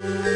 Mm-hmm.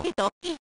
い々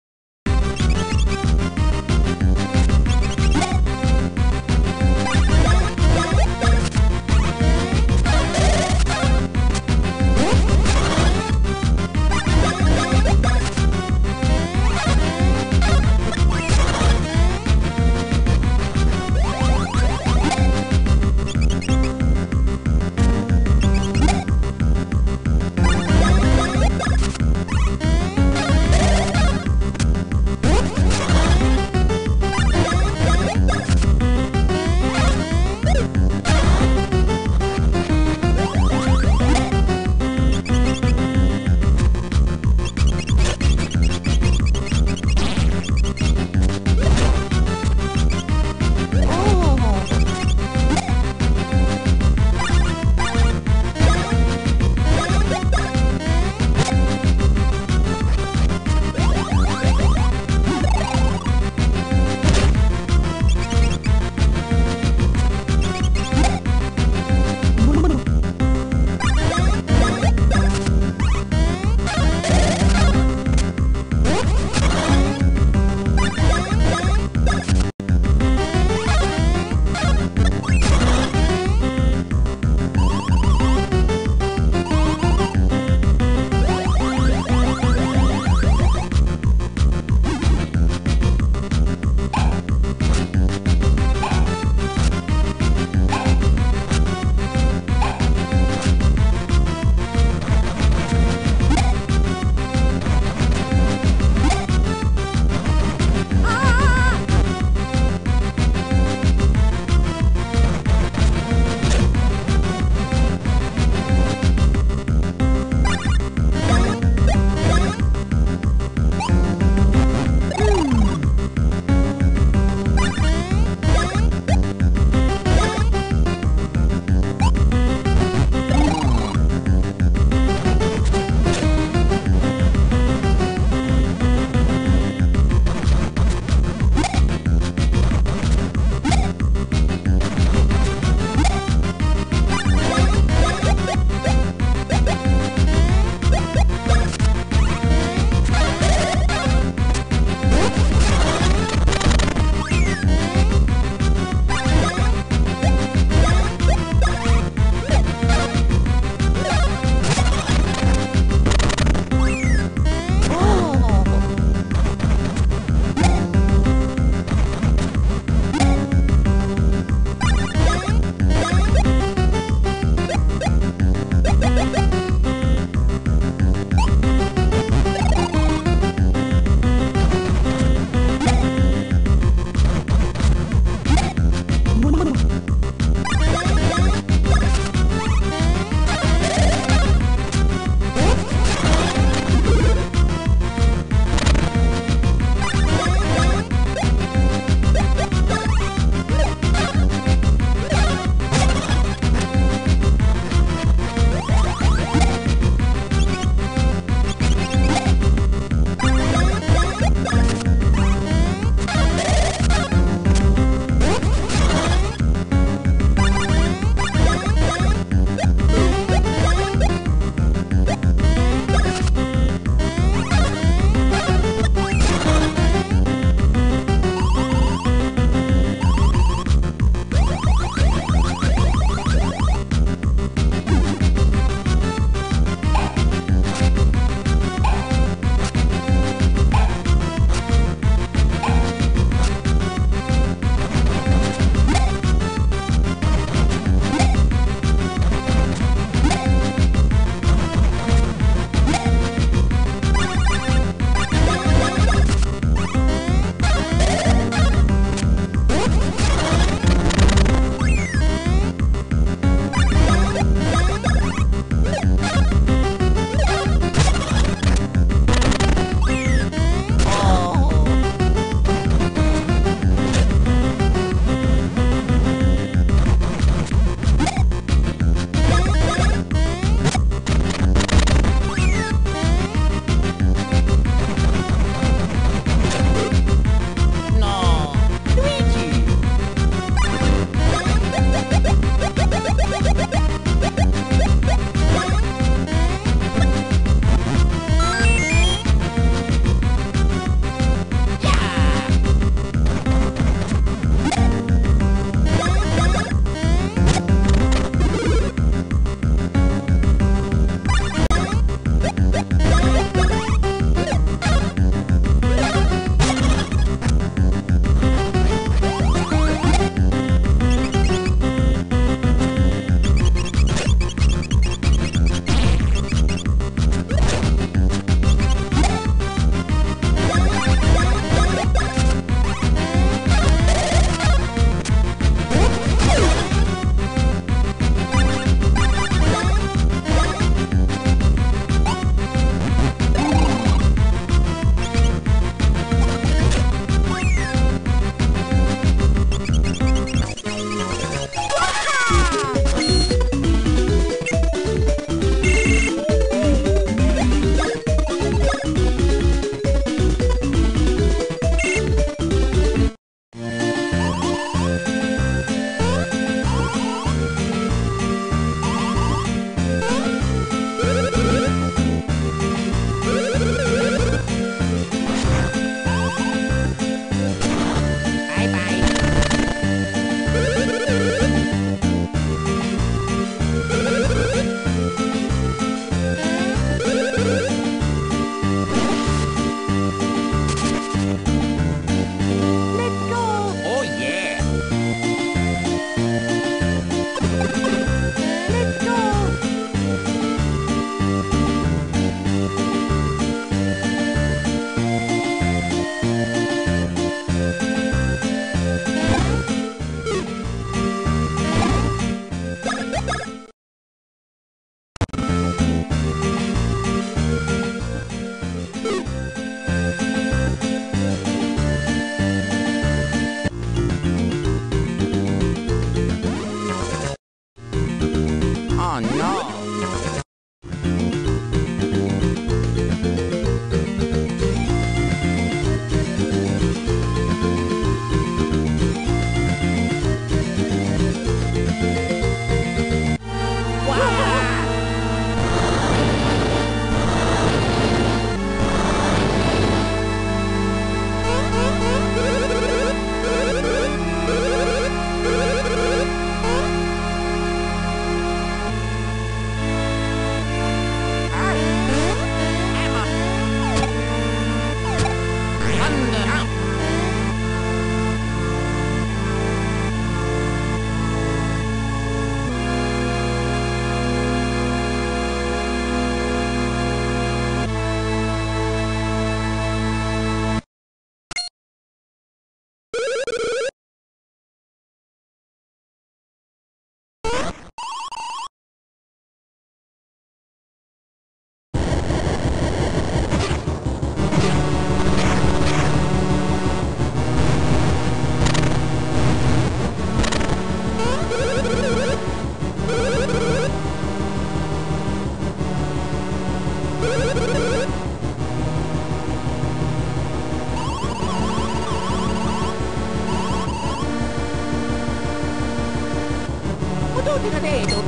けど